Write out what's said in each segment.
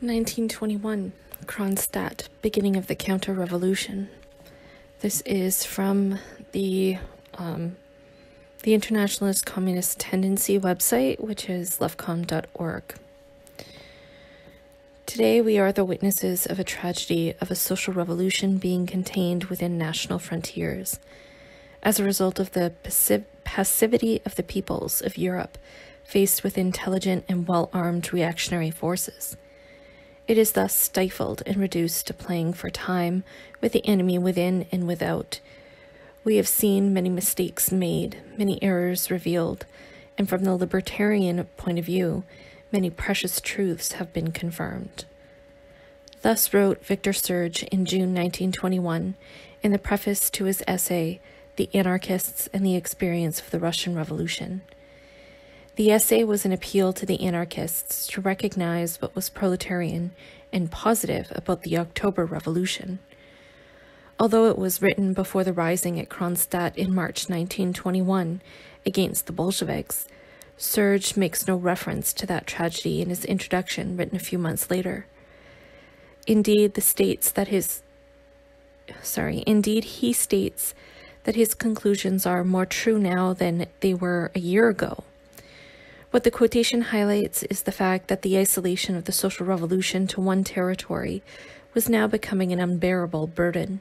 1921, Kronstadt, beginning of the counter revolution. This is from the um, the Internationalist Communist Tendency website, which is leftcom.org. Today, we are the witnesses of a tragedy of a social revolution being contained within national frontiers. As a result of the passiv- passivity of the peoples of Europe faced with intelligent and well armed reactionary forces. It is thus stifled and reduced to playing for time with the enemy within and without. We have seen many mistakes made, many errors revealed, and from the libertarian point of view, many precious truths have been confirmed. Thus wrote Victor Serge in June 1921 in the preface to his essay, The Anarchists and the Experience of the Russian Revolution. The essay was an appeal to the anarchists to recognize what was proletarian and positive about the October Revolution. Although it was written before the rising at Kronstadt in March 1921 against the Bolsheviks, Serge makes no reference to that tragedy in his introduction written a few months later. Indeed, the states that his sorry, indeed he states that his conclusions are more true now than they were a year ago. What the quotation highlights is the fact that the isolation of the social revolution to one territory was now becoming an unbearable burden.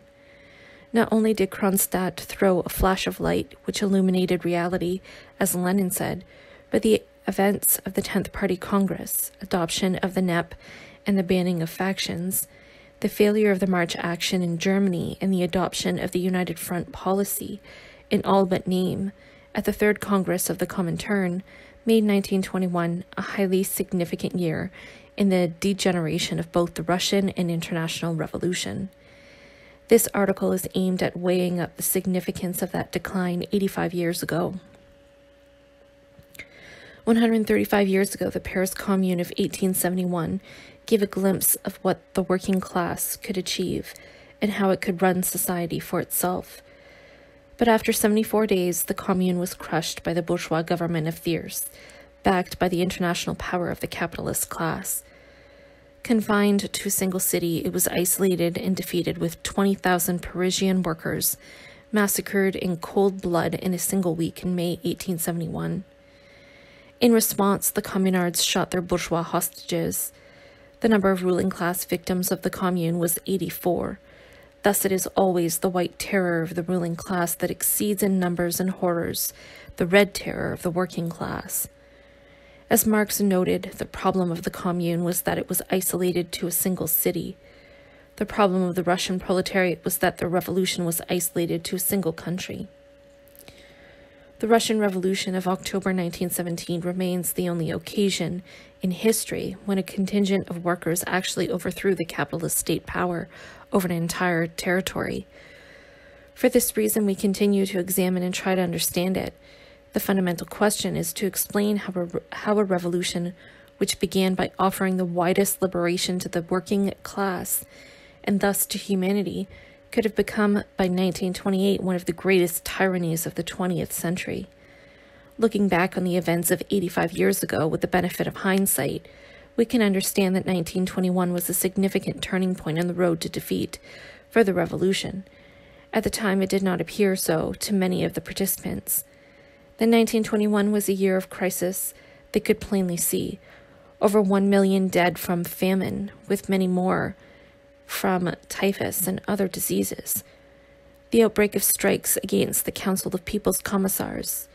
Not only did Kronstadt throw a flash of light which illuminated reality, as Lenin said, but the events of the 10th Party Congress, adoption of the NEP, and the banning of factions, the failure of the March action in Germany, and the adoption of the United Front policy, in all but name, at the Third Congress of the Comintern, made 1921 a highly significant year in the degeneration of both the Russian and international revolution. This article is aimed at weighing up the significance of that decline 85 years ago. 135 years ago, the Paris Commune of 1871 gave a glimpse of what the working class could achieve and how it could run society for itself. But after 74 days, the Commune was crushed by the bourgeois government of Thiers, backed by the international power of the capitalist class. Confined to a single city, it was isolated and defeated with 20,000 Parisian workers massacred in cold blood in a single week in May 1871. In response, the communards shot their bourgeois hostages. The number of ruling class victims of the commune was 84. Thus, it is always the white terror of the ruling class that exceeds in numbers and horrors the red terror of the working class. As Marx noted, the problem of the commune was that it was isolated to a single city. The problem of the Russian proletariat was that the revolution was isolated to a single country. The Russian Revolution of October 1917 remains the only occasion in history when a contingent of workers actually overthrew the capitalist state power over an entire territory. For this reason, we continue to examine and try to understand it. The fundamental question is to explain how a, how a revolution which began by offering the widest liberation to the working class and thus to humanity could have become by 1928 one of the greatest tyrannies of the 20th century. Looking back on the events of 85 years ago with the benefit of hindsight, we can understand that 1921 was a significant turning point on the road to defeat for the revolution. At the time, it did not appear so to many of the participants. Then 1921 was a year of crisis they could plainly see. Over 1 million dead from famine, with many more from typhus and other diseases, the outbreak of strikes against the Council of People's Commissars,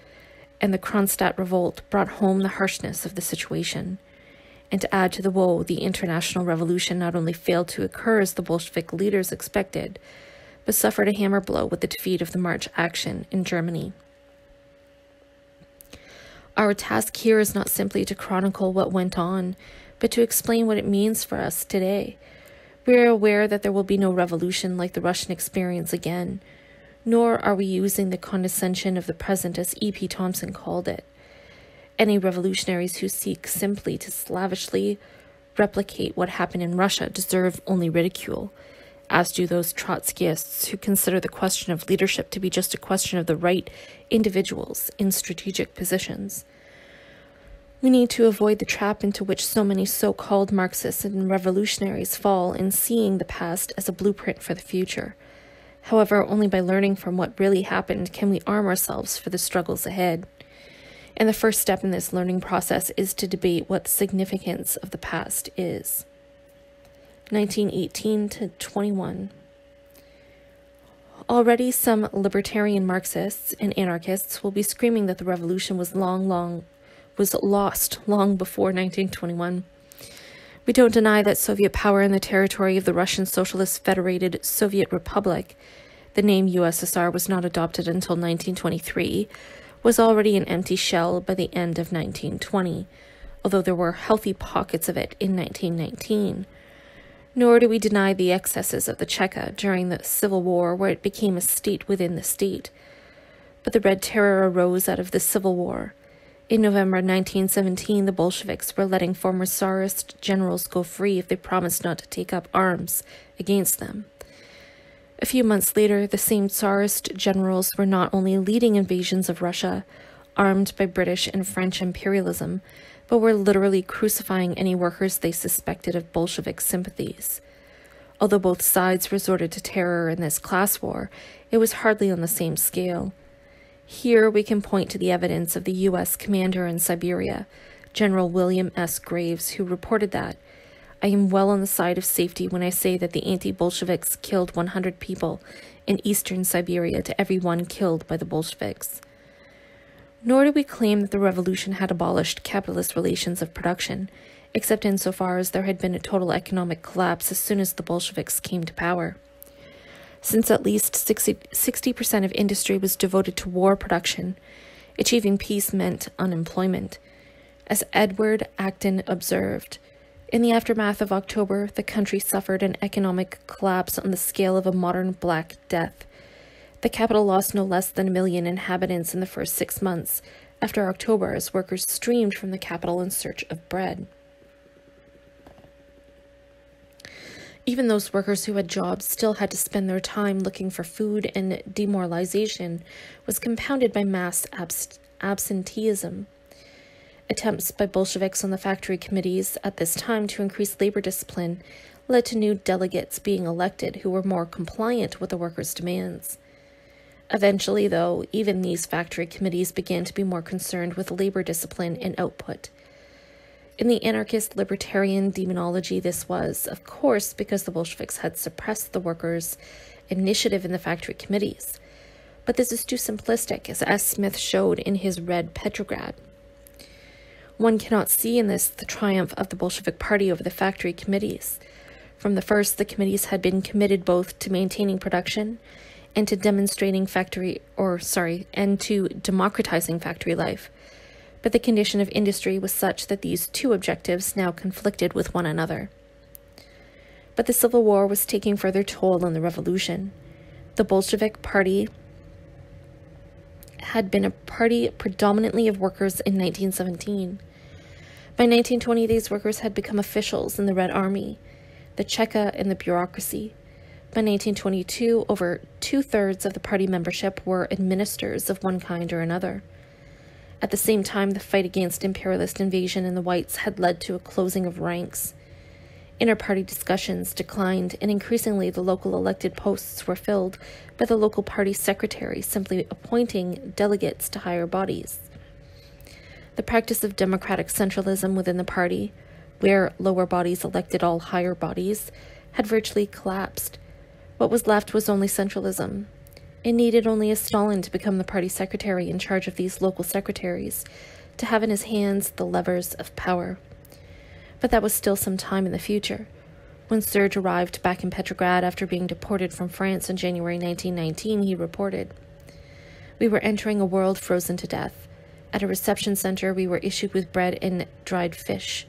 and the Kronstadt revolt brought home the harshness of the situation. And to add to the woe, the international revolution not only failed to occur as the Bolshevik leaders expected, but suffered a hammer blow with the defeat of the March action in Germany. Our task here is not simply to chronicle what went on, but to explain what it means for us today we are aware that there will be no revolution like the Russian experience again, nor are we using the condescension of the present as E.P. Thompson called it. Any revolutionaries who seek simply to slavishly replicate what happened in Russia deserve only ridicule, as do those Trotskyists who consider the question of leadership to be just a question of the right individuals in strategic positions. We need to avoid the trap into which so many so called Marxists and revolutionaries fall in seeing the past as a blueprint for the future. However, only by learning from what really happened can we arm ourselves for the struggles ahead. And the first step in this learning process is to debate what the significance of the past is. 1918 to 21. Already, some libertarian Marxists and anarchists will be screaming that the revolution was long, long, was lost long before 1921. We don't deny that Soviet power in the territory of the Russian Socialist Federated Soviet Republic, the name USSR was not adopted until 1923, was already an empty shell by the end of 1920, although there were healthy pockets of it in 1919. Nor do we deny the excesses of the Cheka during the Civil War, where it became a state within the state. But the Red Terror arose out of the Civil War. In November 1917, the Bolsheviks were letting former Tsarist generals go free if they promised not to take up arms against them. A few months later, the same Tsarist generals were not only leading invasions of Russia, armed by British and French imperialism, but were literally crucifying any workers they suspected of Bolshevik sympathies. Although both sides resorted to terror in this class war, it was hardly on the same scale. Here we can point to the evidence of the U.S. commander in Siberia, General William S. Graves, who reported that I am well on the side of safety when I say that the anti Bolsheviks killed 100 people in eastern Siberia to every one killed by the Bolsheviks. Nor do we claim that the revolution had abolished capitalist relations of production, except insofar as there had been a total economic collapse as soon as the Bolsheviks came to power. Since at least 60, 60% of industry was devoted to war production, achieving peace meant unemployment. As Edward Acton observed, in the aftermath of October, the country suffered an economic collapse on the scale of a modern Black Death. The capital lost no less than a million inhabitants in the first six months after October as workers streamed from the capital in search of bread. Even those workers who had jobs still had to spend their time looking for food, and demoralization was compounded by mass abs- absenteeism. Attempts by Bolsheviks on the factory committees at this time to increase labor discipline led to new delegates being elected who were more compliant with the workers' demands. Eventually, though, even these factory committees began to be more concerned with labor discipline and output. In the anarchist libertarian demonology, this was, of course, because the Bolsheviks had suppressed the workers' initiative in the factory committees. But this is too simplistic, as S. Smith showed in his Red Petrograd. One cannot see in this the triumph of the Bolshevik Party over the factory committees. From the first, the committees had been committed both to maintaining production and to demonstrating factory, or sorry, and to democratizing factory life. But the condition of industry was such that these two objectives now conflicted with one another. But the Civil War was taking further toll on the revolution. The Bolshevik Party had been a party predominantly of workers in 1917. By 1920, these workers had become officials in the Red Army, the Cheka, and the bureaucracy. By 1922, over two thirds of the party membership were administrators of one kind or another. At the same time, the fight against imperialist invasion in the Whites had led to a closing of ranks. Inter party discussions declined, and increasingly the local elected posts were filled by the local party secretary simply appointing delegates to higher bodies. The practice of democratic centralism within the party, where lower bodies elected all higher bodies, had virtually collapsed. What was left was only centralism. It needed only a Stalin to become the party secretary in charge of these local secretaries, to have in his hands the levers of power. But that was still some time in the future. When Serge arrived back in Petrograd after being deported from France in January 1919, he reported We were entering a world frozen to death. At a reception center, we were issued with bread and dried fish.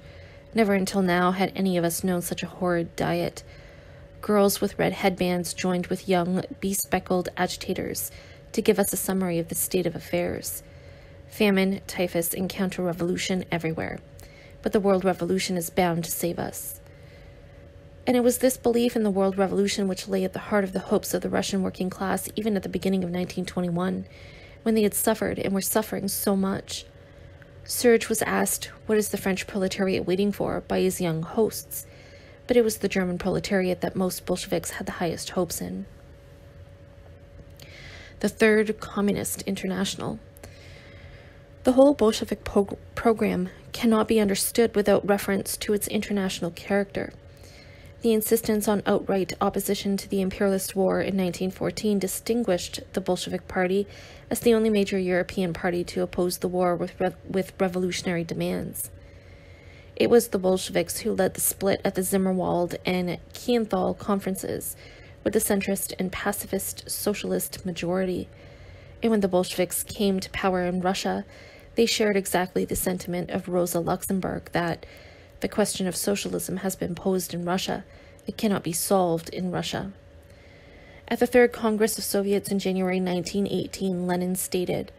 Never until now had any of us known such a horrid diet. Girls with red headbands joined with young, bespectacled agitators to give us a summary of the state of affairs. Famine, typhus, and counter revolution everywhere. But the world revolution is bound to save us. And it was this belief in the world revolution which lay at the heart of the hopes of the Russian working class even at the beginning of 1921 when they had suffered and were suffering so much. Serge was asked, What is the French proletariat waiting for? by his young hosts, but it was the German proletariat that most Bolsheviks had the highest hopes in. The Third Communist International. The whole Bolshevik program cannot be understood without reference to its international character. The insistence on outright opposition to the imperialist war in 1914 distinguished the Bolshevik Party as the only major European party to oppose the war with, re with revolutionary demands. It was the Bolsheviks who led the split at the Zimmerwald and Kienthal conferences, with the centrist and pacifist socialist majority. And when the Bolsheviks came to power in Russia, they shared exactly the sentiment of Rosa Luxemburg that the question of socialism has been posed in Russia. It cannot be solved in Russia. At the Third Congress of Soviets in January 1918, Lenin stated,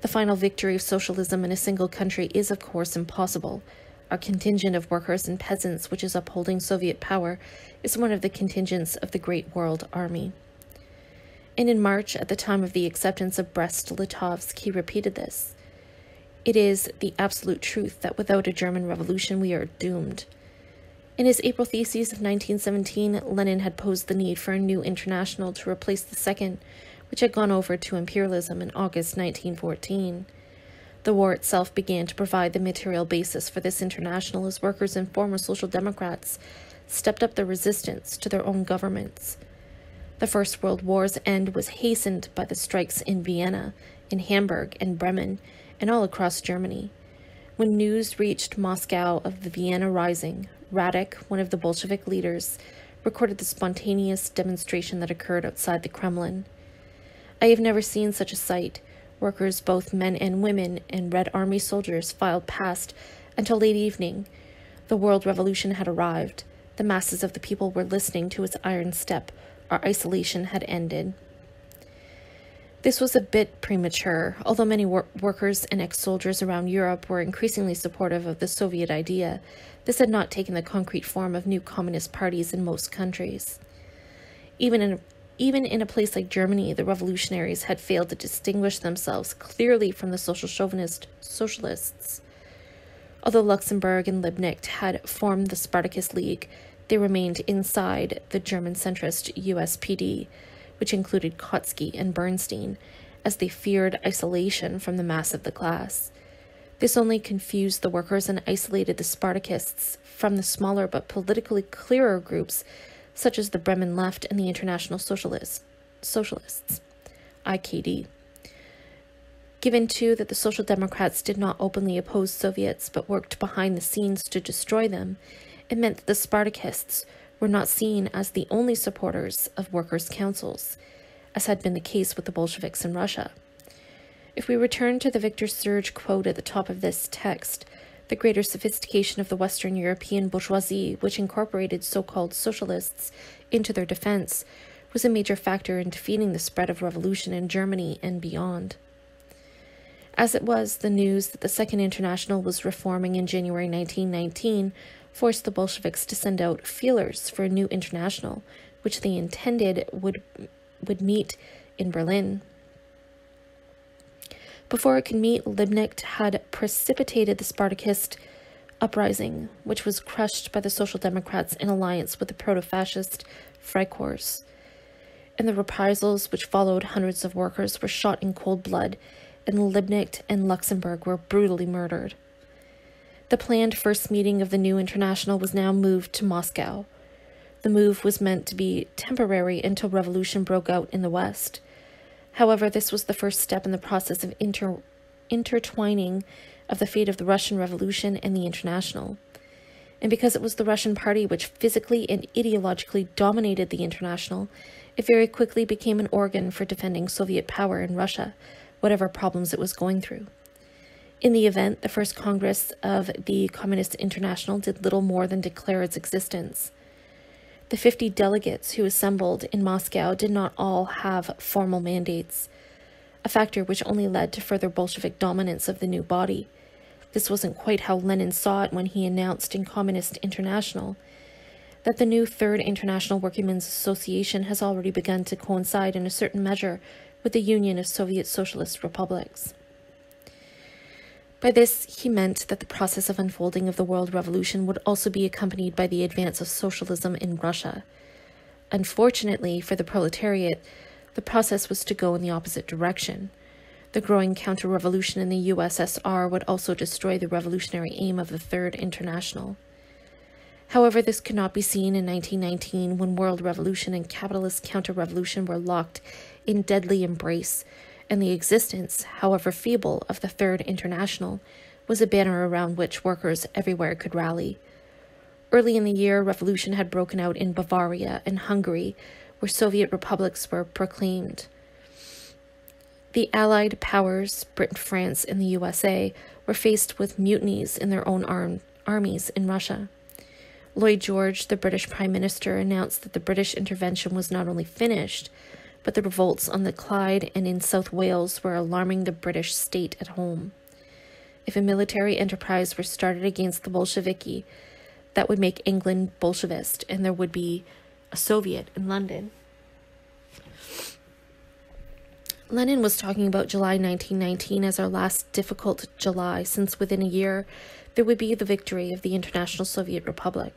The final victory of socialism in a single country is, of course, impossible. Our contingent of workers and peasants, which is upholding Soviet power, is one of the contingents of the Great World Army. And in March, at the time of the acceptance of Brest-Litovsk, he repeated this. It is the absolute truth that without a German revolution we are doomed. In his April theses of 1917, Lenin had posed the need for a new international to replace the second, which had gone over to imperialism in August 1914. The war itself began to provide the material basis for this international as workers and former social democrats stepped up their resistance to their own governments. The First World War's end was hastened by the strikes in Vienna, in Hamburg, and Bremen, and all across Germany. When news reached Moscow of the Vienna Rising, Radek, one of the Bolshevik leaders, recorded the spontaneous demonstration that occurred outside the Kremlin. I have never seen such a sight. Workers, both men and women, and Red Army soldiers filed past until late evening. The world revolution had arrived. The masses of the people were listening to its iron step. Our isolation had ended. This was a bit premature, although many wor workers and ex soldiers around Europe were increasingly supportive of the Soviet idea. This had not taken the concrete form of new communist parties in most countries. Even in, even in a place like Germany, the revolutionaries had failed to distinguish themselves clearly from the social chauvinist socialists. Although Luxemburg and Liebknecht had formed the Spartacus League, they remained inside the German centrist USPD which included Kautsky and Bernstein, as they feared isolation from the mass of the class. This only confused the workers and isolated the Spartakists from the smaller but politically clearer groups such as the Bremen Left and the International Socialist, Socialists, IKD. Given, too, that the Social Democrats did not openly oppose Soviets but worked behind the scenes to destroy them, it meant that the Spartakists were not seen as the only supporters of workers' councils, as had been the case with the Bolsheviks in Russia. If we return to the Victor Serge quote at the top of this text, the greater sophistication of the Western European bourgeoisie, which incorporated so called socialists into their defense, was a major factor in defeating the spread of revolution in Germany and beyond. As it was, the news that the Second International was reforming in January 1919 forced the Bolsheviks to send out feelers for a new international, which they intended would, would meet in Berlin. Before it could meet, Liebknecht had precipitated the Spartakist uprising, which was crushed by the Social Democrats in alliance with the proto fascist Freikorps. In the reprisals which followed, hundreds of workers were shot in cold blood, and Liebknecht and Luxemburg were brutally murdered. The planned first meeting of the new international was now moved to Moscow. The move was meant to be temporary until revolution broke out in the West. However, this was the first step in the process of inter intertwining of the fate of the Russian Revolution and the International. And because it was the Russian Party which physically and ideologically dominated the International, it very quickly became an organ for defending Soviet power in Russia, whatever problems it was going through. In the event, the First Congress of the Communist International did little more than declare its existence. The 50 delegates who assembled in Moscow did not all have formal mandates, a factor which only led to further Bolshevik dominance of the new body. This wasn't quite how Lenin saw it when he announced in Communist International that the new Third International Workingmen's Association has already begun to coincide in a certain measure with the Union of Soviet Socialist Republics. By this, he meant that the process of unfolding of the world revolution would also be accompanied by the advance of socialism in Russia. Unfortunately for the proletariat, the process was to go in the opposite direction. The growing counter revolution in the USSR would also destroy the revolutionary aim of the Third International. However, this could not be seen in 1919 when world revolution and capitalist counter revolution were locked in deadly embrace, and the existence, however feeble, of the Third International was a banner around which workers everywhere could rally. Early in the year, revolution had broken out in Bavaria and Hungary, where Soviet republics were proclaimed. The Allied powers, Britain, France, and the USA, were faced with mutinies in their own arm, armies in Russia. Lloyd George, the British Prime Minister, announced that the British intervention was not only finished, but the revolts on the Clyde and in South Wales were alarming the British state at home. If a military enterprise were started against the Bolsheviki, that would make England Bolshevist and there would be a Soviet in London. Lenin was talking about July 1919 as our last difficult July, since within a year there would be the victory of the International Soviet Republic.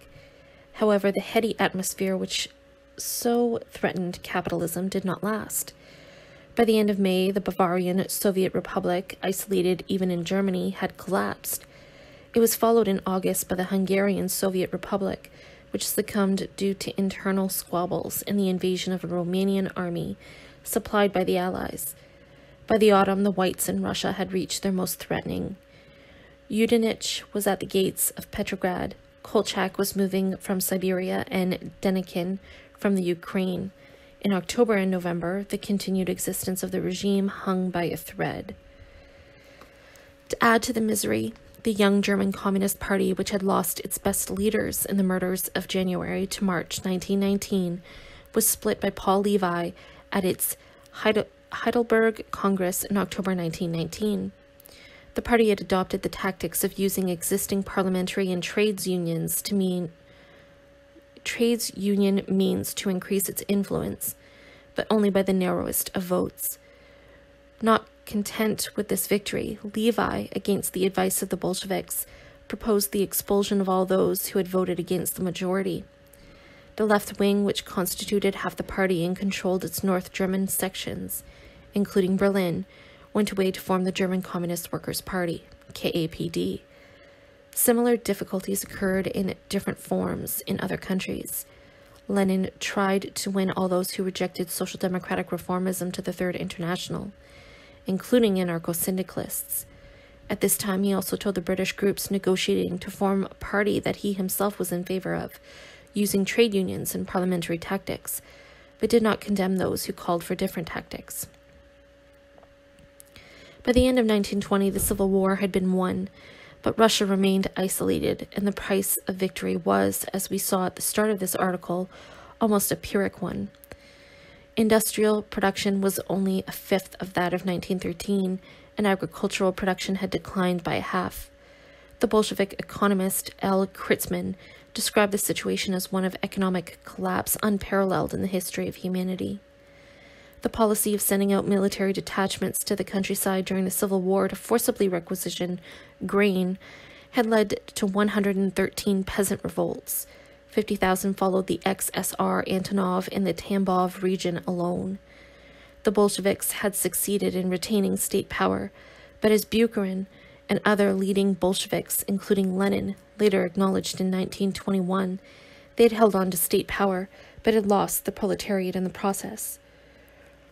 However, the heady atmosphere which so threatened capitalism did not last. By the end of May, the Bavarian Soviet Republic, isolated even in Germany, had collapsed. It was followed in August by the Hungarian Soviet Republic, which succumbed due to internal squabbles and the invasion of a Romanian army supplied by the Allies. By the autumn, the Whites in Russia had reached their most threatening. Yudenich was at the gates of Petrograd. Kolchak was moving from Siberia and Denikin from the Ukraine. In October and November, the continued existence of the regime hung by a thread. To add to the misery, the young German Communist Party, which had lost its best leaders in the murders of January to March 1919, was split by Paul Levi at its Heidelberg Congress in October 1919. The party had adopted the tactics of using existing parliamentary and trades unions to mean trades union means to increase its influence, but only by the narrowest of votes. Not content with this victory, Levi, against the advice of the Bolsheviks, proposed the expulsion of all those who had voted against the majority. The left wing, which constituted half the party and controlled its North German sections, including Berlin, went away to form the German Communist Workers' Party, KAPD. Similar difficulties occurred in different forms in other countries. Lenin tried to win all those who rejected social democratic reformism to the Third International, including anarcho syndicalists. At this time, he also told the British groups negotiating to form a party that he himself was in favor of, using trade unions and parliamentary tactics, but did not condemn those who called for different tactics. By the end of 1920, the Civil War had been won, but Russia remained isolated, and the price of victory was, as we saw at the start of this article, almost a Pyrrhic one. Industrial production was only a fifth of that of 1913, and agricultural production had declined by a half. The Bolshevik economist L. Kritzman described the situation as one of economic collapse unparalleled in the history of humanity. The policy of sending out military detachments to the countryside during the Civil War to forcibly requisition grain had led to 113 peasant revolts. 50,000 followed the ex-SR Antonov in the Tambov region alone. The Bolsheviks had succeeded in retaining state power, but as Bukharin and other leading Bolsheviks, including Lenin, later acknowledged in 1921, they had held on to state power, but had lost the proletariat in the process.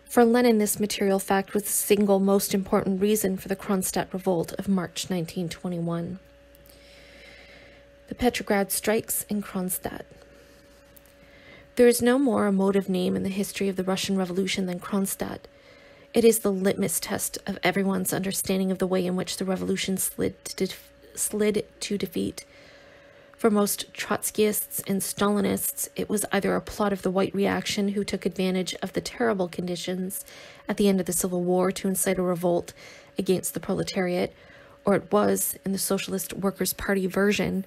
For Lenin, this material fact was the single most important reason for the Kronstadt revolt of March 1921. The Petrograd strikes in Kronstadt. There is no more emotive name in the history of the Russian Revolution than Kronstadt. It is the litmus test of everyone's understanding of the way in which the revolution slid to, slid to defeat. For most Trotskyists and Stalinists, it was either a plot of the White Reaction who took advantage of the terrible conditions at the end of the Civil War to incite a revolt against the proletariat, or it was, in the Socialist Workers' Party version,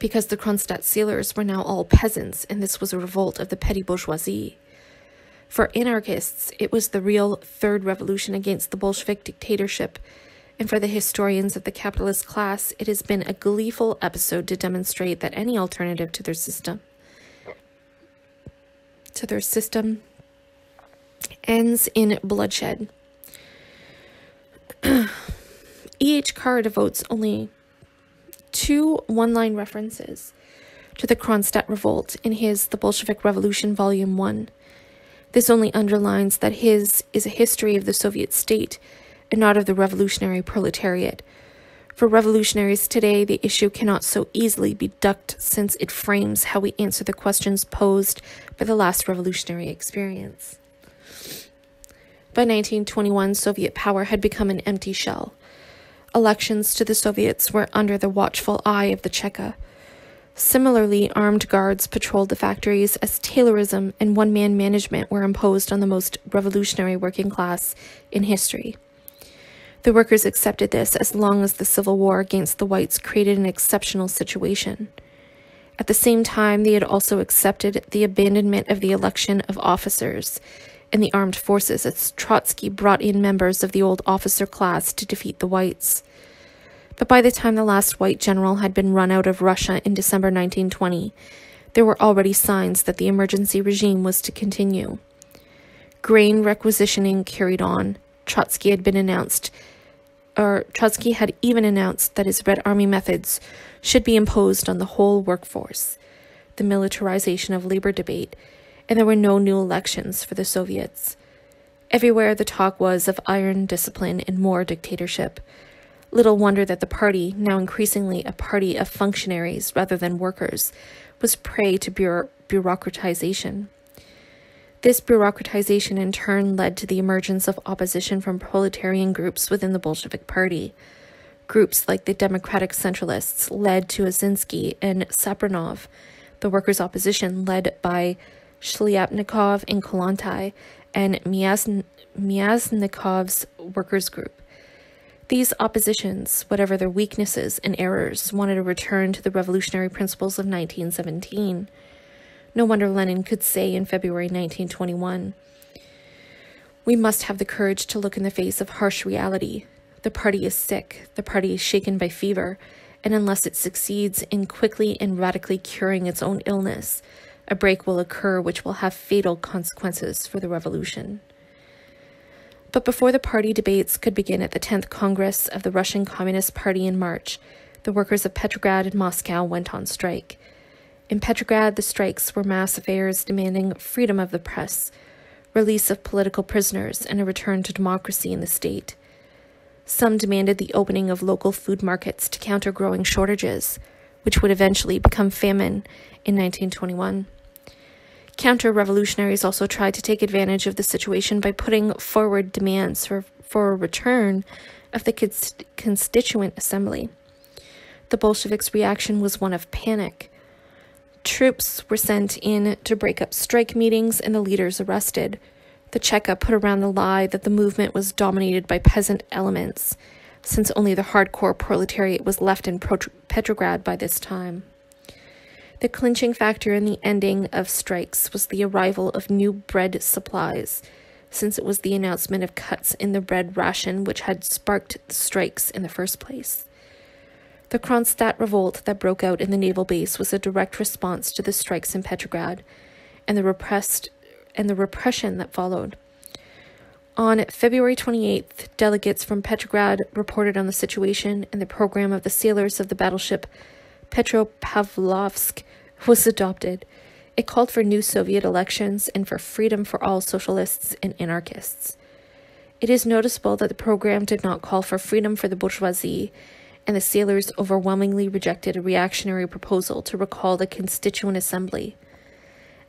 because the Kronstadt sealers were now all peasants and this was a revolt of the petty bourgeoisie. For anarchists, it was the real third revolution against the Bolshevik dictatorship, and for the historians of the capitalist class, it has been a gleeful episode to demonstrate that any alternative to their system to their system ends in bloodshed. E.H. Carr devotes only two one line references to the Kronstadt Revolt in his The Bolshevik Revolution, Volume 1. This only underlines that his is a history of the Soviet state and not of the revolutionary proletariat. For revolutionaries today, the issue cannot so easily be ducked since it frames how we answer the questions posed by the last revolutionary experience. By 1921, Soviet power had become an empty shell. Elections to the Soviets were under the watchful eye of the Cheka. Similarly, armed guards patrolled the factories as Taylorism and one man management were imposed on the most revolutionary working class in history. The workers accepted this as long as the civil war against the whites created an exceptional situation. At the same time, they had also accepted the abandonment of the election of officers in the armed forces as Trotsky brought in members of the old officer class to defeat the whites. But by the time the last white general had been run out of Russia in December 1920, there were already signs that the emergency regime was to continue. Grain requisitioning carried on. Trotsky had been announced, or Trotsky had even announced that his Red Army methods should be imposed on the whole workforce. The militarization of labor debate, and there were no new elections for the Soviets. Everywhere the talk was of iron discipline and more dictatorship. Little wonder that the party, now increasingly a party of functionaries rather than workers, was prey to bureau- bureaucratization. This bureaucratization in turn led to the emergence of opposition from proletarian groups within the Bolshevik Party. Groups like the Democratic Centralists, led to Osinski and Sapronov, the workers' opposition, led by Shliapnikov and Kollontai, and Myasnikov's workers' group. These oppositions, whatever their weaknesses and errors, wanted a return to the revolutionary principles of 1917. No wonder Lenin could say in February 1921 We must have the courage to look in the face of harsh reality. The party is sick, the party is shaken by fever, and unless it succeeds in quickly and radically curing its own illness, a break will occur which will have fatal consequences for the revolution. But before the party debates could begin at the 10th Congress of the Russian Communist Party in March, the workers of Petrograd and Moscow went on strike. In Petrograd, the strikes were mass affairs demanding freedom of the press, release of political prisoners, and a return to democracy in the state. Some demanded the opening of local food markets to counter growing shortages, which would eventually become famine in 1921. Counter revolutionaries also tried to take advantage of the situation by putting forward demands for, for a return of the Constituent Assembly. The Bolsheviks' reaction was one of panic. Troops were sent in to break up strike meetings and the leaders arrested. The Cheka put around the lie that the movement was dominated by peasant elements, since only the hardcore proletariat was left in Petrograd by this time. The clinching factor in the ending of strikes was the arrival of new bread supplies, since it was the announcement of cuts in the bread ration which had sparked the strikes in the first place. The Kronstadt revolt that broke out in the naval base was a direct response to the strikes in Petrograd and the repressed and the repression that followed. On February 28th, delegates from Petrograd reported on the situation and the program of the sailors of the battleship Petropavlovsk was adopted. It called for new Soviet elections and for freedom for all socialists and anarchists. It is noticeable that the program did not call for freedom for the bourgeoisie, and the sailors overwhelmingly rejected a reactionary proposal to recall the Constituent Assembly.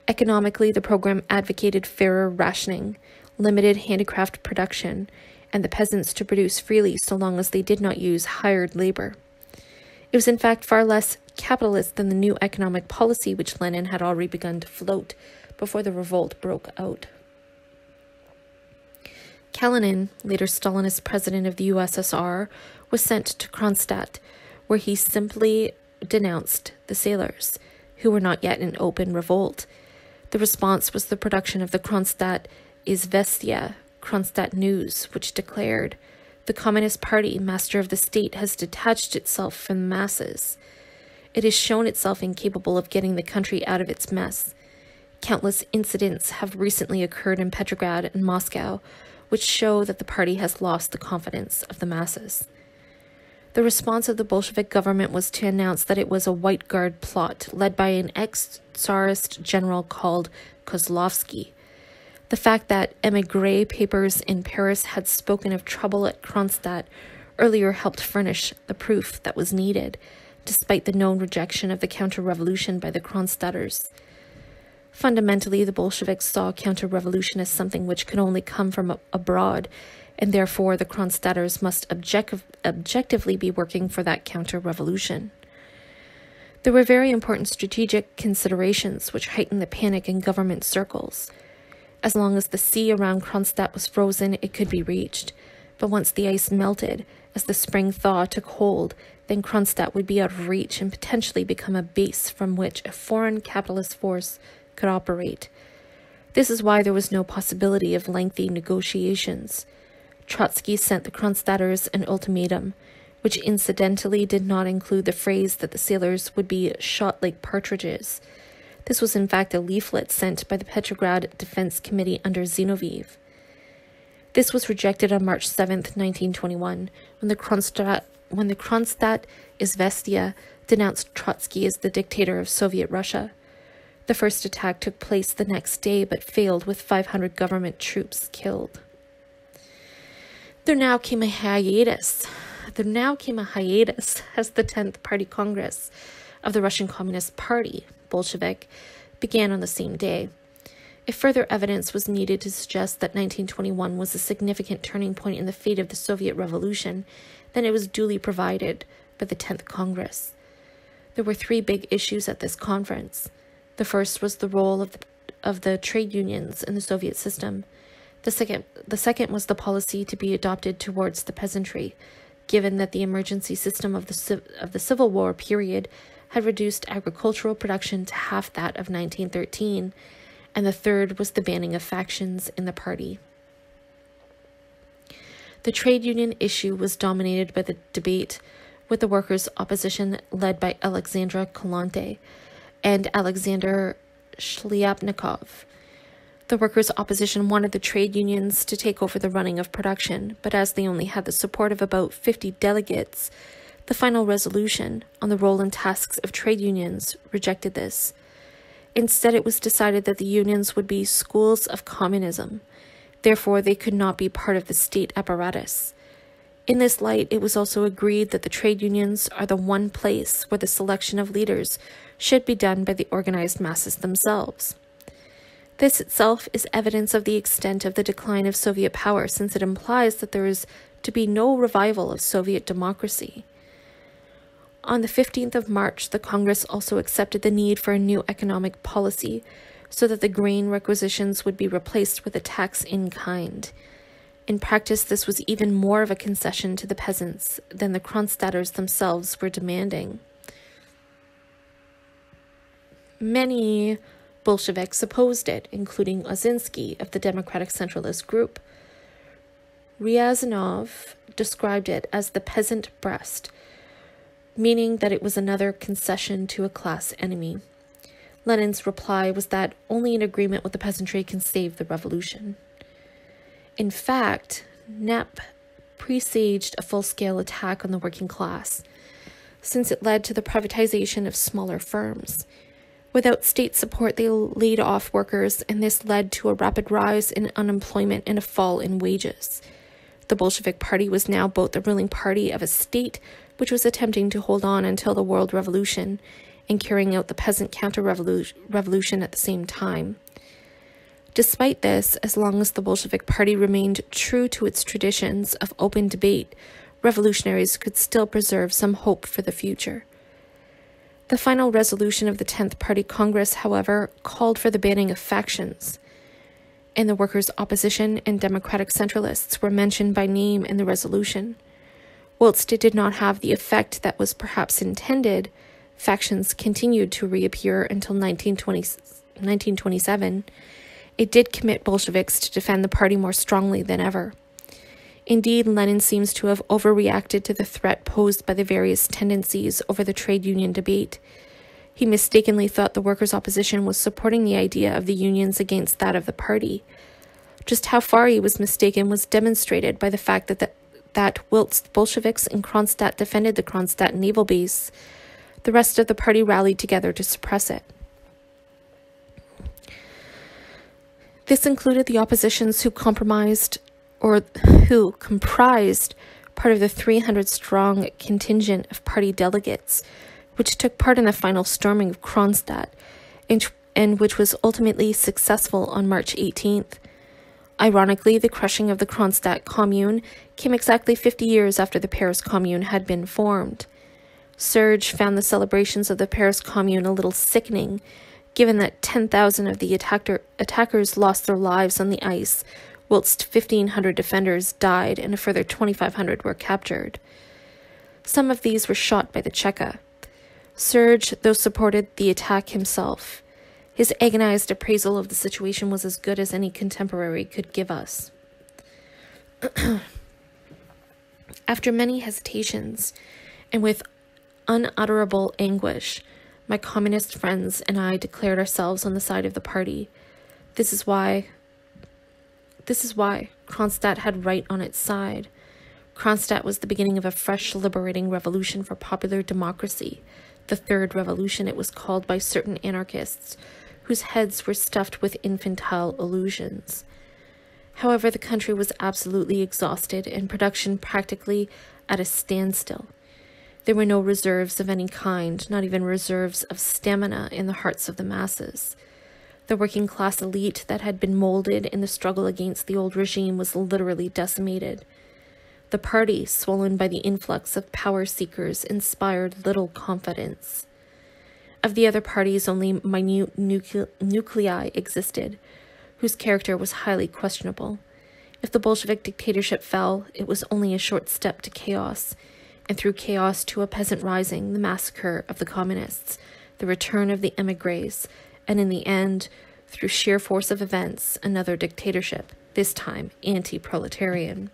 Economically, the program advocated fairer rationing, limited handicraft production, and the peasants to produce freely so long as they did not use hired labor. It was in fact far less capitalist than the new economic policy which Lenin had already begun to float before the revolt broke out. Kalinin, later Stalinist president of the USSR, was sent to Kronstadt, where he simply denounced the sailors, who were not yet in open revolt. The response was the production of the Kronstadt Izvestia, Kronstadt News, which declared, The Communist Party, master of the state, has detached itself from the masses. It has shown itself incapable of getting the country out of its mess. Countless incidents have recently occurred in Petrograd and Moscow, which show that the party has lost the confidence of the masses. The response of the Bolshevik government was to announce that it was a White Guard plot led by an ex Tsarist general called Kozlovsky. The fact that emigre papers in Paris had spoken of trouble at Kronstadt earlier helped furnish the proof that was needed, despite the known rejection of the counter revolution by the Kronstadters. Fundamentally, the Bolsheviks saw counter revolution as something which could only come from abroad, and therefore the Kronstadters must objective, objectively be working for that counter revolution. There were very important strategic considerations which heightened the panic in government circles. As long as the sea around Kronstadt was frozen, it could be reached. But once the ice melted, as the spring thaw took hold, then Kronstadt would be out of reach and potentially become a base from which a foreign capitalist force could operate. This is why there was no possibility of lengthy negotiations. Trotsky sent the Kronstadters an ultimatum, which incidentally did not include the phrase that the sailors would be shot like partridges. This was in fact a leaflet sent by the Petrograd Defense Committee under Zinoviev. This was rejected on March 7, 1921, when the Kronstadt, when the Kronstadt Izvestia denounced Trotsky as the dictator of Soviet Russia. The first attack took place the next day but failed with 500 government troops killed. There now came a hiatus. There now came a hiatus as the 10th Party Congress of the Russian Communist Party Bolshevik, began on the same day. If further evidence was needed to suggest that 1921 was a significant turning point in the fate of the Soviet Revolution, then it was duly provided by the 10th Congress. There were three big issues at this conference. The first was the role of the, of the trade unions in the Soviet system. The second, the second was the policy to be adopted towards the peasantry, given that the emergency system of the, of the Civil War period had reduced agricultural production to half that of 1913, and the third was the banning of factions in the party. The trade union issue was dominated by the debate with the workers' opposition led by Alexandra Kollontai and Alexander Shliapnikov. The workers' opposition wanted the trade unions to take over the running of production, but as they only had the support of about 50 delegates, the final resolution on the role and tasks of trade unions rejected this. Instead, it was decided that the unions would be schools of communism. Therefore, they could not be part of the state apparatus. In this light, it was also agreed that the trade unions are the one place where the selection of leaders should be done by the organized masses themselves. This itself is evidence of the extent of the decline of Soviet power, since it implies that there is to be no revival of Soviet democracy. On the 15th of March, the Congress also accepted the need for a new economic policy so that the grain requisitions would be replaced with a tax in kind. In practice, this was even more of a concession to the peasants than the Kronstadters themselves were demanding. Many Bolsheviks opposed it, including Osinski of the Democratic Centralist Group. Ryazanov described it as the peasant Brest, meaning that it was another concession to a class enemy. Lenin's reply was that only an agreement with the peasantry can save the revolution. In fact, NEP presaged a full scale attack on the working class, since it led to the privatization of smaller firms. Without state support, they laid off workers, and this led to a rapid rise in unemployment and a fall in wages. The Bolshevik Party was now both the ruling party of a state which was attempting to hold on until the World Revolution and carrying out the peasant counter revolution at the same time. Despite this, as long as the Bolshevik Party remained true to its traditions of open debate, revolutionaries could still preserve some hope for the future. The final resolution of the 10th Party Congress, however, called for the banning of factions, and the workers' opposition and democratic centralists were mentioned by name in the resolution. Whilst it did not have the effect that was perhaps intended, factions continued to reappear until 1920, 1927, it did commit Bolsheviks to defend the party more strongly than ever. Indeed, Lenin seems to have overreacted to the threat posed by the various tendencies over the trade union debate. He mistakenly thought the workers' opposition was supporting the idea of the unions against that of the party. Just how far he was mistaken was demonstrated by the fact that, the, that whilst Bolsheviks in Kronstadt defended the Kronstadt naval base, the rest of the party rallied together to suppress it. This included the oppositions who compromised or who comprised part of the 300 strong contingent of party delegates, which took part in the final storming of Kronstadt, and, and which was ultimately successful on March 18th. Ironically, the crushing of the Kronstadt Commune came exactly 50 years after the Paris Commune had been formed. Serge found the celebrations of the Paris Commune a little sickening, given that 10,000 of the attacker, attackers lost their lives on the ice, whilst 1,500 defenders died and a further 2,500 were captured. Some of these were shot by the Cheka. Serge, though, supported the attack himself. His agonized appraisal of the situation was as good as any contemporary could give us. After many hesitations, and with unutterable anguish, my communist friends and I declared ourselves on the side of the party. This is why. This is why Kronstadt had right on its side. Kronstadt was the beginning of a fresh, liberating revolution for popular democracy. The Third Revolution, it was called by certain anarchists, whose heads were stuffed with infantile illusions. However, the country was absolutely exhausted and production practically at a standstill. There were no reserves of any kind, not even reserves of stamina in the hearts of the masses. The working class elite that had been molded in the struggle against the old regime was literally decimated. The party, swollen by the influx of power seekers, inspired little confidence. Of the other parties, only minute nucle nuclei existed, whose character was highly questionable. If the Bolshevik dictatorship fell, it was only a short step to chaos and through chaos to a peasant rising, the massacre of the communists, the return of the emigres, and in the end, through sheer force of events, another dictatorship, this time anti proletarian.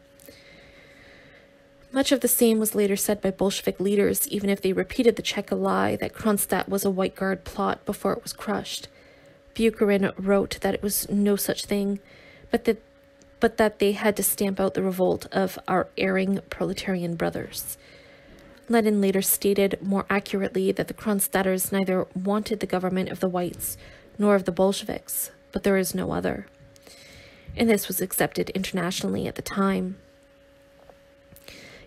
Much of the same was later said by Bolshevik leaders, even if they repeated the Cheka lie that Kronstadt was a White Guard plot before it was crushed. Bukharin wrote that it was no such thing, but that, but that they had to stamp out the revolt of our erring proletarian brothers. Lenin later stated more accurately that the Kronstadters neither wanted the government of the whites nor of the Bolsheviks, but there is no other. And this was accepted internationally at the time.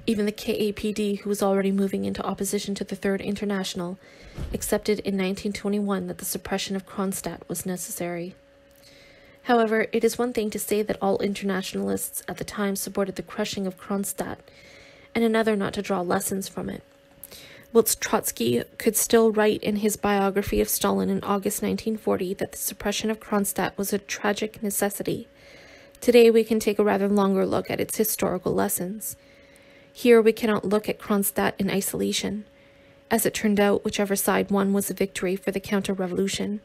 Even the KAPD, who was already moving into opposition to the Third International, accepted in 1921 that the suppression of Kronstadt was necessary. However, it is one thing to say that all internationalists at the time supported the crushing of Kronstadt and another not to draw lessons from it. Whilst Trotsky could still write in his biography of Stalin in August 1940 that the suppression of Kronstadt was a tragic necessity, today we can take a rather longer look at its historical lessons. Here we cannot look at Kronstadt in isolation. As it turned out, whichever side won was a victory for the counter-revolution.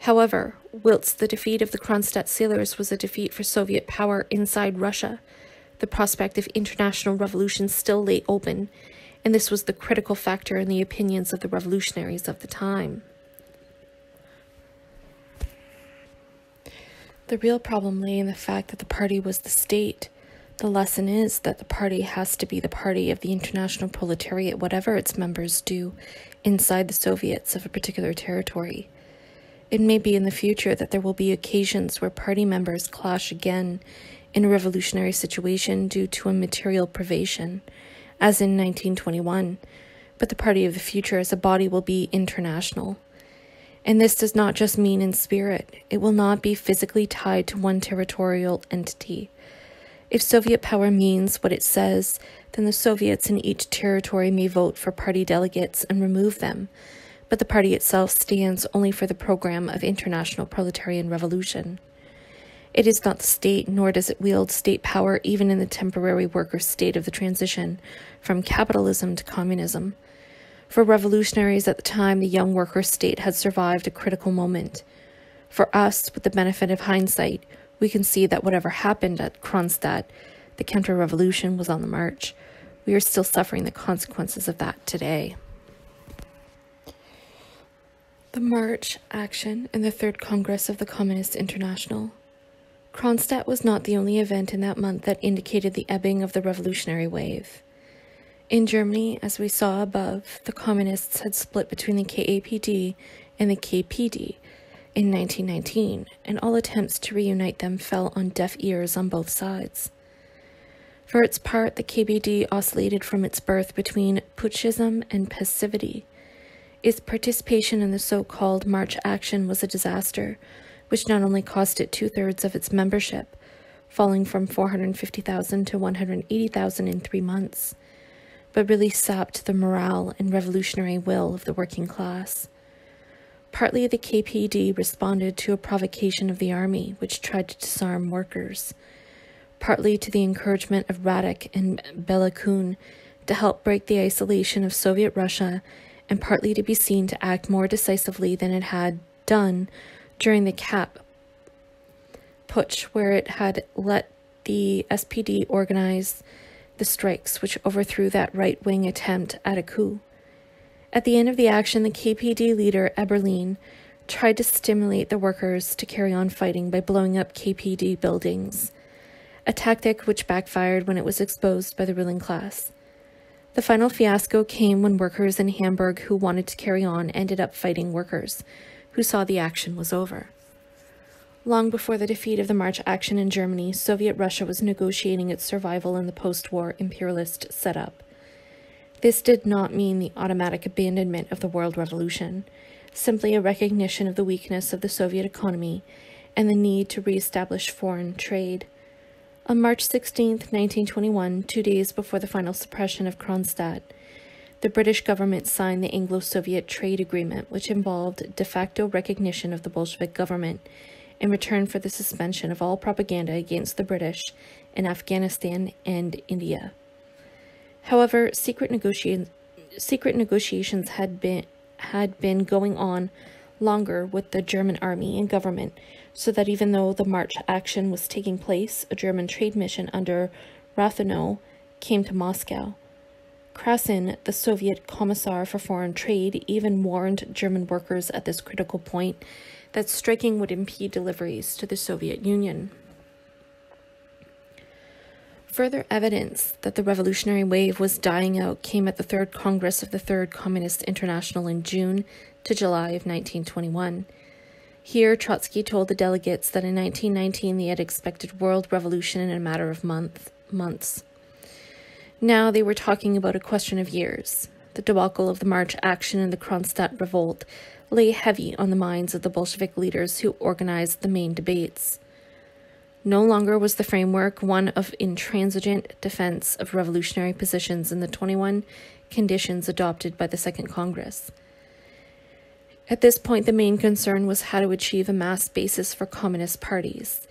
However, whilst the defeat of the Kronstadt sailors was a defeat for Soviet power inside Russia, the prospect of international revolution still lay open, and this was the critical factor in the opinions of the revolutionaries of the time. The real problem lay in the fact that the party was the state. The lesson is that the party has to be the party of the international proletariat, whatever its members do inside the Soviets of a particular territory. It may be in the future that there will be occasions where party members clash again in a revolutionary situation due to a material privation, as in 1921, but the party of the future as a body will be international. And this does not just mean in spirit, it will not be physically tied to one territorial entity. If Soviet power means what it says, then the Soviets in each territory may vote for party delegates and remove them, but the party itself stands only for the program of international proletarian revolution. It is not the state, nor does it wield state power even in the temporary worker state of the transition from capitalism to communism. For revolutionaries at the time, the young worker state had survived a critical moment. For us, with the benefit of hindsight, we can see that whatever happened at Kronstadt, the counter revolution was on the march. We are still suffering the consequences of that today. The March, Action, and the Third Congress of the Communist International. Kronstadt was not the only event in that month that indicated the ebbing of the revolutionary wave. In Germany, as we saw above, the communists had split between the KAPD and the KPD in 1919, and all attempts to reunite them fell on deaf ears on both sides. For its part, the KPD oscillated from its birth between putschism and passivity. Its participation in the so called March Action was a disaster, which not only cost it two thirds of its membership, falling from 450,000 to 180,000 in three months but really sapped the morale and revolutionary will of the working class. Partly the KPD responded to a provocation of the army, which tried to disarm workers, partly to the encouragement of Radek and Bela Kun to help break the isolation of Soviet Russia, and partly to be seen to act more decisively than it had done during the Kapp putsch, where it had let the SPD organize the strikes which overthrew that right wing attempt at a coup. At the end of the action, the KPD leader, Eberlein, tried to stimulate the workers to carry on fighting by blowing up KPD buildings, a tactic which backfired when it was exposed by the ruling class. The final fiasco came when workers in Hamburg who wanted to carry on ended up fighting workers who saw the action was over. Long before the defeat of the March action in Germany, Soviet Russia was negotiating its survival in the post war imperialist setup. This did not mean the automatic abandonment of the world revolution, simply a recognition of the weakness of the Soviet economy and the need to re-establish foreign trade. On March 16, 1921, two days before the final suppression of Kronstadt, the British government signed the Anglo Soviet Trade Agreement, which involved de facto recognition of the Bolshevik government in return for the suspension of all propaganda against the British in Afghanistan and India. However, secret, secret negotiations had been, had been going on longer with the German army and government, so that even though the March action was taking place, a German trade mission under Rathenau came to Moscow. Krasin, the Soviet Commissar for Foreign Trade, even warned German workers at this critical point that striking would impede deliveries to the Soviet Union. Further evidence that the revolutionary wave was dying out came at the Third Congress of the Third Communist International in June to July of 1921. Here, Trotsky told the delegates that in 1919 they had expected world revolution in a matter of month, months. Now they were talking about a question of years. The debacle of the March action and the Kronstadt revolt lay heavy on the minds of the Bolshevik leaders who organized the main debates. No longer was the framework one of intransigent defense of revolutionary positions in the 21 conditions adopted by the Second Congress. At this point, the main concern was how to achieve a mass basis for communist parties.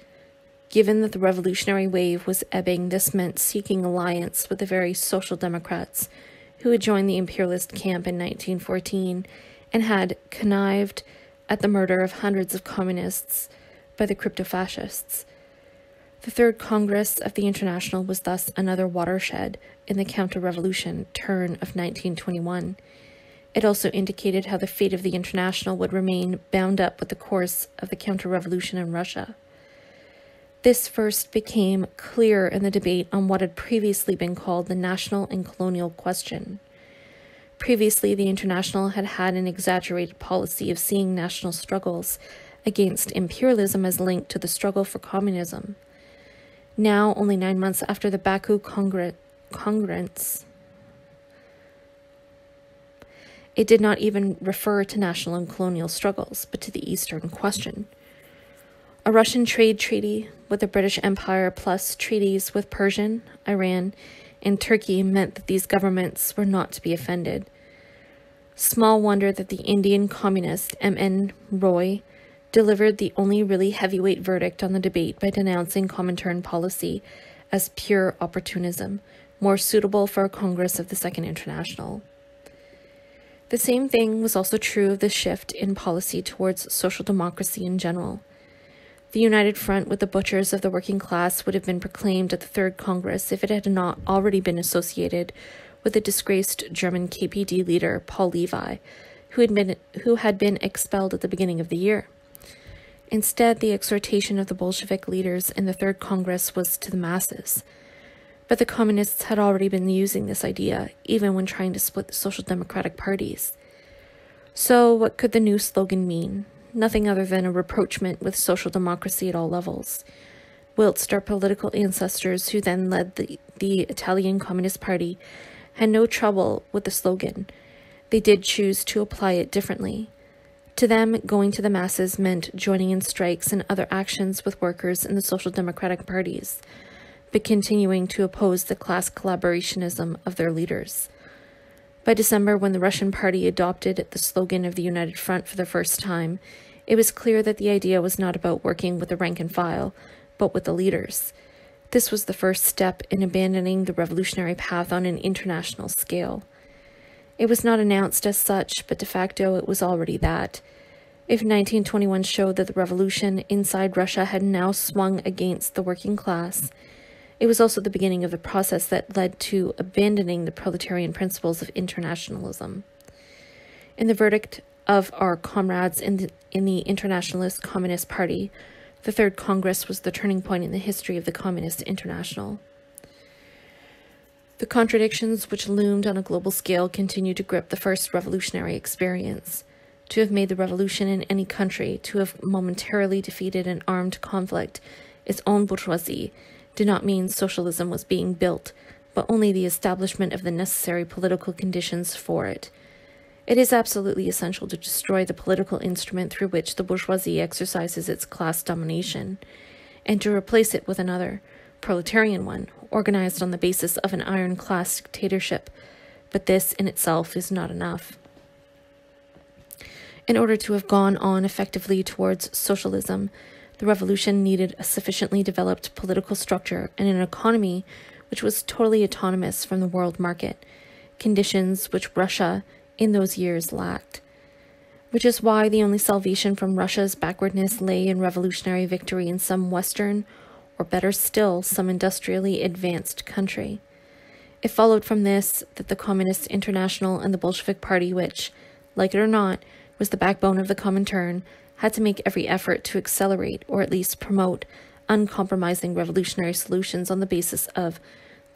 Given that the revolutionary wave was ebbing, this meant seeking alliance with the very social democrats who had joined the imperialist camp in 1914 and had connived at the murder of hundreds of communists by the crypto fascists. The Third Congress of the International was thus another watershed in the counter revolution turn of 1921. It also indicated how the fate of the International would remain bound up with the course of the counter revolution in Russia. This first became clear in the debate on what had previously been called the national and colonial question. Previously, the International had had an exaggerated policy of seeing national struggles against imperialism as linked to the struggle for communism. Now, only nine months after the Baku Congress, it did not even refer to national and colonial struggles, but to the Eastern question. A Russian trade treaty with the British Empire plus treaties with Persian, Iran, and Turkey meant that these governments were not to be offended. Small wonder that the Indian communist M.N. Roy delivered the only really heavyweight verdict on the debate by denouncing Comintern policy as pure opportunism, more suitable for a Congress of the Second International. The same thing was also true of the shift in policy towards social democracy in general. The United Front with the butchers of the working class would have been proclaimed at the Third Congress if it had not already been associated with the disgraced German KPD leader Paul Levi, who had been, who had been expelled at the beginning of the year. Instead, the exhortation of the Bolshevik leaders in the Third Congress was to the masses. But the communists had already been using this idea, even when trying to split the social democratic parties. So, what could the new slogan mean? Nothing other than a rapprochement with social democracy at all levels. Whilst our political ancestors, who then led the, the Italian Communist Party, had no trouble with the slogan, they did choose to apply it differently. To them, going to the masses meant joining in strikes and other actions with workers in the social democratic parties but continuing to oppose the class collaborationism of their leaders. By December, when the Russian party adopted the slogan of the United Front for the first time, it was clear that the idea was not about working with the rank and file, but with the leaders. This was the first step in abandoning the revolutionary path on an international scale. It was not announced as such, but de facto it was already that. If 1921 showed that the revolution inside Russia had now swung against the working class, it was also the beginning of the process that led to abandoning the proletarian principles of internationalism. In the verdict of our comrades in the, in the Internationalist Communist Party, the Third Congress was the turning point in the history of the Communist International. The contradictions which loomed on a global scale continued to grip the first revolutionary experience. To have made the revolution in any country, to have momentarily defeated an armed conflict, its own bourgeoisie, did not mean socialism was being built, but only the establishment of the necessary political conditions for it. It is absolutely essential to destroy the political instrument through which the bourgeoisie exercises its class domination, and to replace it with another, proletarian one, organized on the basis of an iron class dictatorship. But this in itself is not enough. In order to have gone on effectively towards socialism, the revolution needed a sufficiently developed political structure and an economy which was totally autonomous from the world market, conditions which Russia in those years lacked. Which is why the only salvation from Russia's backwardness lay in revolutionary victory in some Western, or better still, some industrially advanced country. It followed from this that the Communist International and the Bolshevik Party, which, like it or not, was the backbone of the Comintern, had to make every effort to accelerate or at least promote uncompromising revolutionary solutions on the basis of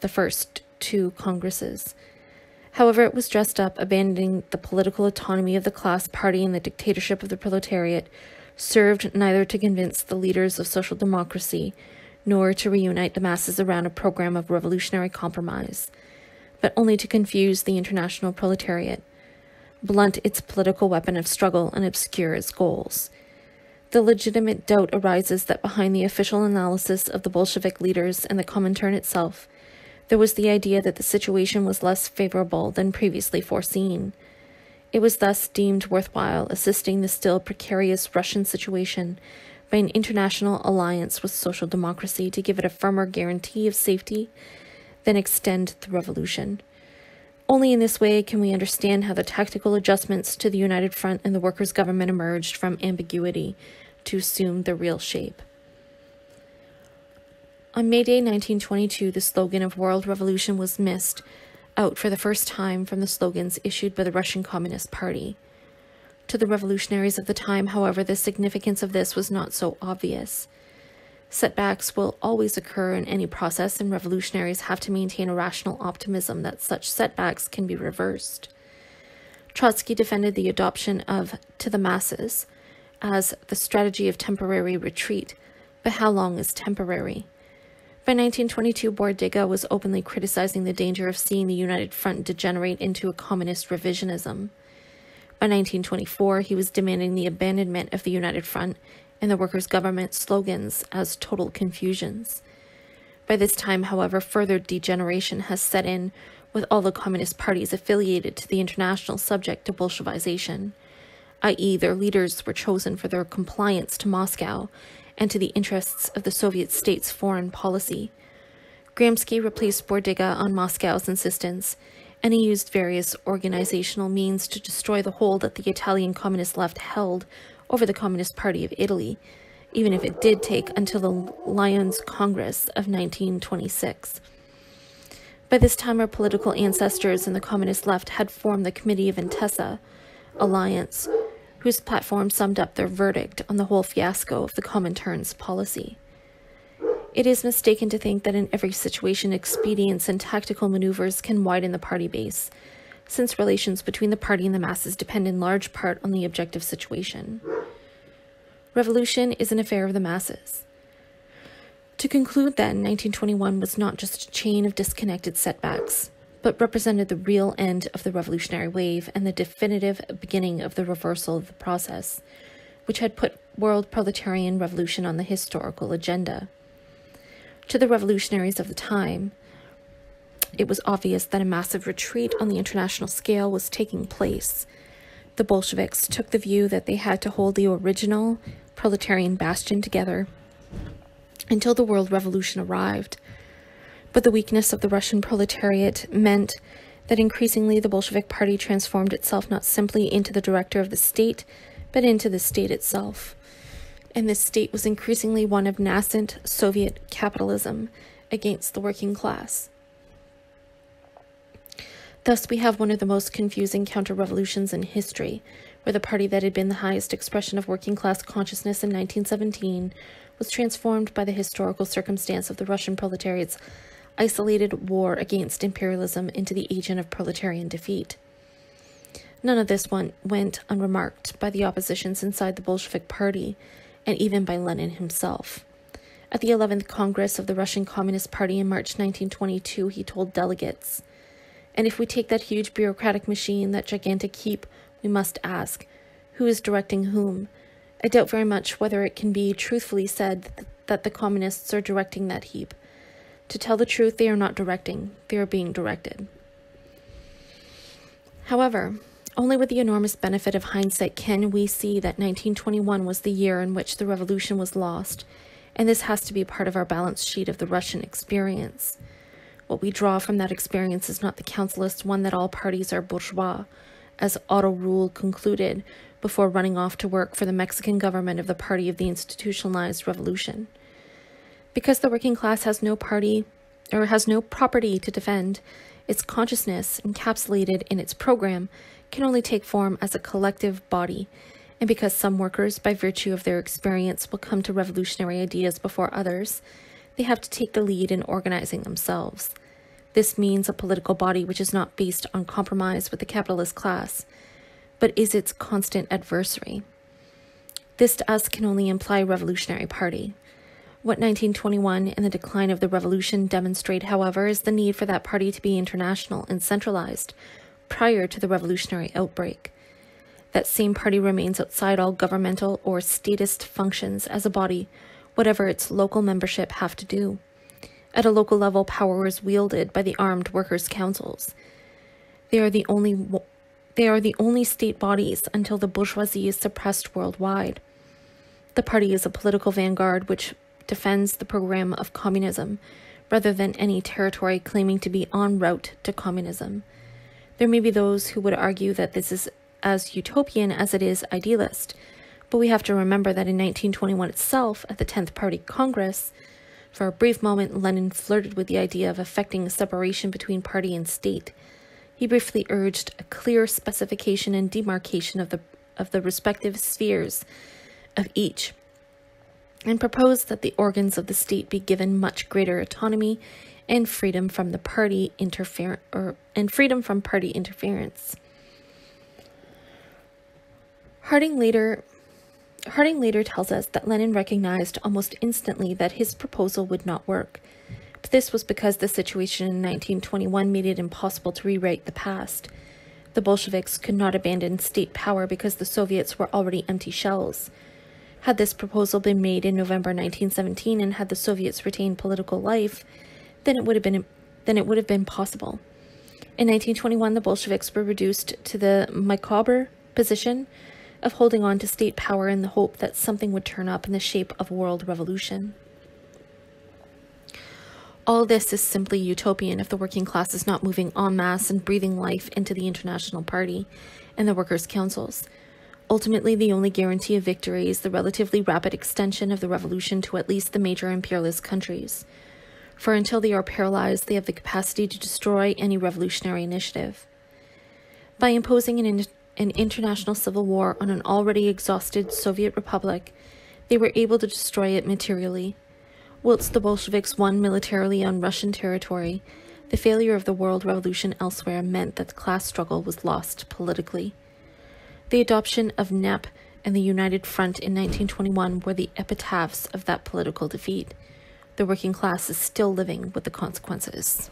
the first two Congresses. However, it was dressed up, abandoning the political autonomy of the class party and the dictatorship of the proletariat, served neither to convince the leaders of social democracy nor to reunite the masses around a program of revolutionary compromise, but only to confuse the international proletariat blunt its political weapon of struggle, and obscure its goals. The legitimate doubt arises that behind the official analysis of the Bolshevik leaders and the Comintern itself, there was the idea that the situation was less favorable than previously foreseen. It was thus deemed worthwhile assisting the still precarious Russian situation by an international alliance with social democracy to give it a firmer guarantee of safety than extend the revolution. Only in this way can we understand how the tactical adjustments to the United Front and the workers' government emerged from ambiguity to assume their real shape. On May Day 1922, the slogan of World Revolution was missed out for the first time from the slogans issued by the Russian Communist Party. To the revolutionaries of the time, however, the significance of this was not so obvious. Setbacks will always occur in any process, and revolutionaries have to maintain a rational optimism that such setbacks can be reversed. Trotsky defended the adoption of to the masses as the strategy of temporary retreat, but how long is temporary? By 1922, Bordiga was openly criticizing the danger of seeing the United Front degenerate into a communist revisionism. By 1924, he was demanding the abandonment of the United Front and the workers' government slogans as total confusions. By this time, however, further degeneration has set in, with all the communist parties affiliated to the international subject to Bolshevization, i.e., their leaders were chosen for their compliance to Moscow and to the interests of the Soviet state's foreign policy. Gramsci replaced Bordiga on Moscow's insistence, and he used various organizational means to destroy the hold that the Italian Communist left held over the Communist Party of Italy, even if it did take until the Lyons Congress of 1926. By this time, our political ancestors in the Communist left had formed the Committee of Intesa Alliance, whose platform summed up their verdict on the whole fiasco of the Comintern's policy. It is mistaken to think that in every situation, expedients and tactical maneuvers can widen the party base, since relations between the party and the masses depend in large part on the objective situation. Revolution is an affair of the masses. To conclude, then, 1921 was not just a chain of disconnected setbacks, but represented the real end of the revolutionary wave and the definitive beginning of the reversal of the process, which had put world proletarian revolution on the historical agenda. To the revolutionaries of the time, it was obvious that a massive retreat on the international scale was taking place. The Bolsheviks took the view that they had to hold the original proletarian bastion together until the world revolution arrived. But the weakness of the Russian proletariat meant that increasingly the Bolshevik Party transformed itself not simply into the director of the state, but into the state itself and this state was increasingly one of nascent Soviet capitalism against the working class. Thus, we have one of the most confusing counter revolutions in history, where the party that had been the highest expression of working class consciousness in 1917 was transformed by the historical circumstance of the Russian proletariat's isolated war against imperialism into the agent of proletarian defeat. None of this went unremarked by the oppositions inside the Bolshevik Party, and even by Lenin himself. At the 11th Congress of the Russian Communist Party in March 1922, he told delegates, And if we take that huge bureaucratic machine, that gigantic heap, we must ask, who is directing whom? I doubt very much whether it can be truthfully said that the communists are directing that heap. To tell the truth, they are not directing, they are being directed. However, only with the enormous benefit of hindsight can we see that 1921 was the year in which the revolution was lost, and this has to be part of our balance sheet of the Russian experience. What we draw from that experience is not the councilist one that all parties are bourgeois, as Otto Ruhl concluded before running off to work for the Mexican government of the Party of the Institutionalized Revolution. Because the working class has no party or has no property to defend, its consciousness, encapsulated in its program, can only take form as a collective body, and because some workers, by virtue of their experience, will come to revolutionary ideas before others, they have to take the lead in organizing themselves. This means a political body which is not based on compromise with the capitalist class, but is its constant adversary. This to us can only imply revolutionary party. What 1921 and the decline of the revolution demonstrate, however, is the need for that party to be international and centralized, prior to the revolutionary outbreak. That same party remains outside all governmental or statist functions as a body, whatever its local membership have to do. At a local level, power is wielded by the armed workers' councils. They are the only they are the only state bodies until the bourgeoisie is suppressed worldwide. The party is a political vanguard which defends the program of communism rather than any territory claiming to be en route to communism. There may be those who would argue that this is as utopian as it is idealist, but we have to remember that in 1921 itself, at the 10th Party Congress, for a brief moment, Lenin flirted with the idea of effecting a separation between party and state. He briefly urged a clear specification and demarcation of the, of the respective spheres of each, and proposed that the organs of the state be given much greater autonomy and freedom from the party interference or and freedom from party interference. Harding later Harding later tells us that Lenin recognized almost instantly that his proposal would not work. But this was because the situation in 1921 made it impossible to rewrite the past. The Bolsheviks could not abandon state power because the Soviets were already empty shells. Had this proposal been made in November 1917 and had the Soviets retained political life, then it would have been then it would have been possible. In 1921, the Bolsheviks were reduced to the Micawber position of holding on to state power in the hope that something would turn up in the shape of world revolution. All this is simply utopian if the working class is not moving en masse and breathing life into the International Party and the workers' councils. Ultimately, the only guarantee of victory is the relatively rapid extension of the revolution to at least the major imperialist countries. For until they are paralyzed, they have the capacity to destroy any revolutionary initiative. By imposing an, in- an international civil war on an already exhausted Soviet republic, they were able to destroy it materially. Whilst the Bolsheviks won militarily on Russian territory, the failure of the world revolution elsewhere meant that the class struggle was lost politically. The adoption of NEP and the United Front in 1921 were the epitaphs of that political defeat. The working class is still living with the consequences.